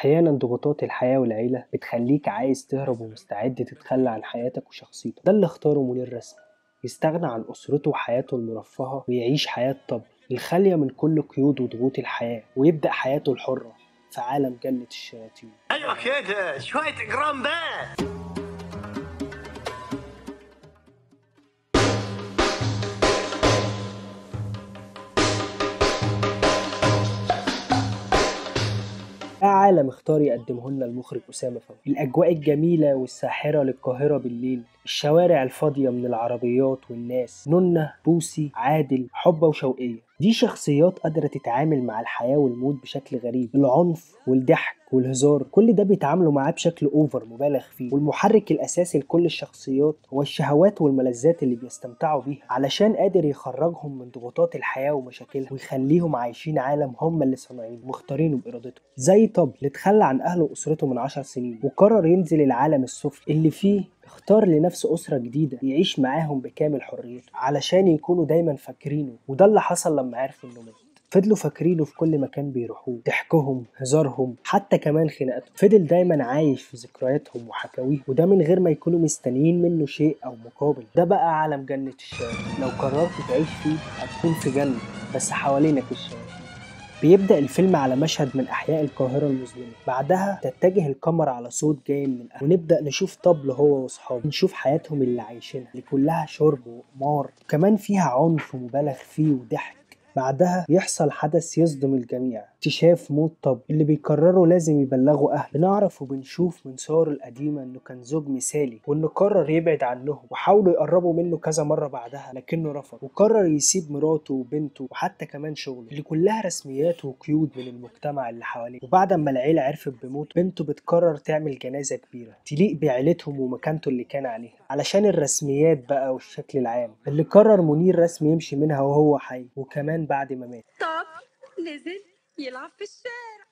أحيانا ضغوطات الحياة والعيلة بتخليك عايز تهرب ومستعد تتخلى عن حياتك وشخصيتك. ده اللي اختاره منير رسمي. يستغنى عن أسرته وحياته المرفهة ويعيش حياة طب الخالية من كل قيود وضغوط الحياة ويبدأ حياته الحرة في عالم جنة الشياطين. أيوه كده شوية إجرام بقى عالم اختار يقدمه لنا المخرج أسامة فوزي الأجواء الجميلة والساحرة للقاهرة بالليل الشوارع الفاضية من العربيات والناس ننة بوسي عادل حبة وشوقية. دي شخصيات قادرة تتعامل مع الحياة والموت بشكل غريب. العنف والضحك والهزار كل ده بيتعاملوا معاه بشكل اوفر مبالغ فيه. والمحرك الأساسي لكل الشخصيات هو الشهوات والملذات اللي بيستمتعوا بيها علشان قادر يخرجهم من ضغوطات الحياة ومشاكلها ويخليهم عايشين عالم هم اللي صانعينه مختارينه بإرادتهم زي طب اللي اتخلى عن أهله وأسرته من عشر سنين وقرر ينزل العالم السفلي اللي فيه اختار لنفسه أسرة جديدة يعيش معاهم بكامل حريته علشان يكونوا دايما فاكرينه. وده اللي حصل لما عرفوا إنه مات. فضلوا فاكرينه في كل مكان بيروحوه ضحكهم هزارهم حتى كمان خناقاتهم. فضل دايما عايش في ذكرياتهم وحكاويهم وده من غير ما يكونوا مستنيين منه شيء أو مقابل. ده بقى عالم جنة الشياطين لو قررت تعيش فيه هتكون في جنة بس حوالينك الشياطين بيبدأ الفيلم على مشهد من أحياء القاهرة المظلمة. بعدها تتجه الكاميرا على صوت جاي من القهوة ونبدأ نشوف طبل هو وأصحابه. نشوف حياتهم اللي عايشينها اللي كلها شرب وقمار. وكمان فيها عنف مبالغ فيه وضحك. بعدها يحصل حدث يصدم الجميع. اكتشاف موت طب اللي بيقرروا لازم يبلغوا أهله. بنعرف وبنشوف من صوره القديمة إنه كان زوج مثالي وإنه قرر يبعد عنهم وحاولوا يقربوا منه كذا مرة بعدها لكنه رفض. وقرر يسيب مراته وبنته وحتى كمان شغله اللي كلها رسميات وقيود من المجتمع اللي حواليه. وبعد ما العيلة عرفت بموت بنته بتقرر تعمل جنازة كبيرة تليق بعيلتهم ومكانته اللي كان عليها. علشان الرسميات بقى والشكل العام اللي قرر منير رسمي يمشي منها وهو حي وكمان بعد ما مات. طب نزل يلعب في الشارع.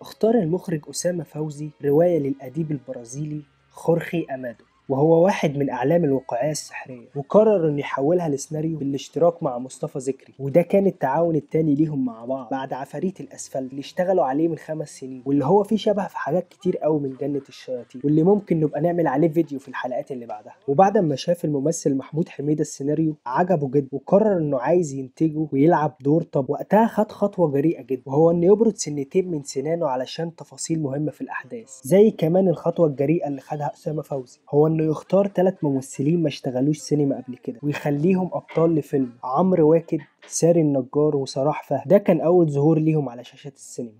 اختار المخرج أسامة فوزي رواية للأديب البرازيلي خورخي أمادو. وهو واحد من أعلام الواقعية السحرية وقرر إنه يحولها لسيناريو بالاشتراك مع مصطفى ذكري وده كان التعاون التاني ليهم مع بعض بعد عفاريت الأسفل اللي اشتغلوا عليه من خمس سنين واللي هو فيه شبه في حاجات كتير قوي من جنة الشياطين واللي ممكن نبقى نعمل عليه فيديو في الحلقات اللي بعدها. وبعد ما شاف الممثل محمود حميدة السيناريو عجبه جدا وقرر إنه عايز ينتجه ويلعب دور طب وقتها خد خطوة جريئة جدا وهو إنه يبرد سنتين من سنانه علشان تفاصيل مهمة في الأحداث زي كمان الخطوة الجريئة اللي خدها أسامة فوزي هو إنه يختار ثلاث ممثلين ما اشتغلوش سينما قبل كده ويخليهم أبطال لفيلم. عمرو واكد ساري النجار وصلاح فهد ده كان أول ظهور ليهم على شاشات السينما.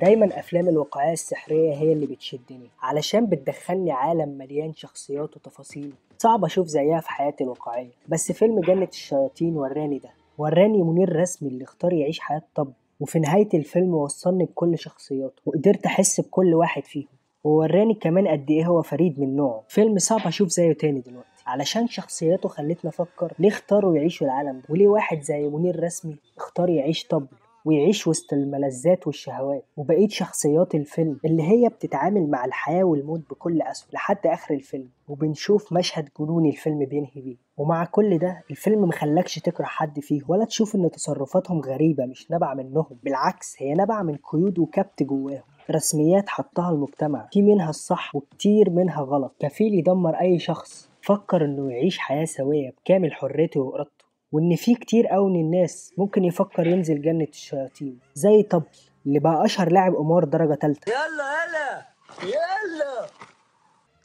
دايما أفلام الواقعية السحرية هي اللي بتشدني علشان بتدخلني عالم مليان شخصيات وتفاصيل. صعب أشوف زيها في حياتي الواقعية. بس فيلم جنة الشياطين وراني ده. وراني منير رسمي اللي اختار يعيش حياة طب. وفي نهاية الفيلم وصلني بكل شخصياته. وقدرت أحس بكل واحد فيهم. ووراني كمان قد إيه هو فريد من نوعه. فيلم صعب أشوف زيه تاني دلوقتي. علشان شخصياته خلتني أفكر ليه اختاروا يعيشوا العالم؟ ده وليه واحد زي منير رسمي اختار يعيش طبل ويعيش وسط الملذات والشهوات؟ وبقيت شخصيات الفيلم اللي هي بتتعامل مع الحياة والموت بكل أسوأ لحد آخر الفيلم وبنشوف مشهد جنوني الفيلم بينهي بيه. ومع كل ده الفيلم مخلكش تكره حد فيه ولا تشوف إن تصرفاتهم غريبة مش نابعة منهم بالعكس هي نابعة من قيود وكبت جواهم. رسميات حطها المجتمع. في منها الصح وكتير منها غلط. كفيل يدمر أي شخص. فكر إنه يعيش حياة سوية بكامل حريته وإرادته. وإن في كتير أوي من الناس ممكن يفكر ينزل جنة الشياطين. زي طبل اللي بقى أشهر لاعب قمار درجة تالتة. يلا يلا. يلا.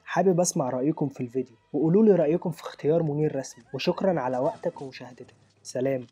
حابب أسمع رأيكم في الفيديو. وقولوا لي رأيكم في اختيار منير رسمي. وشكرا على وقتك ومشاهدتك. سلام.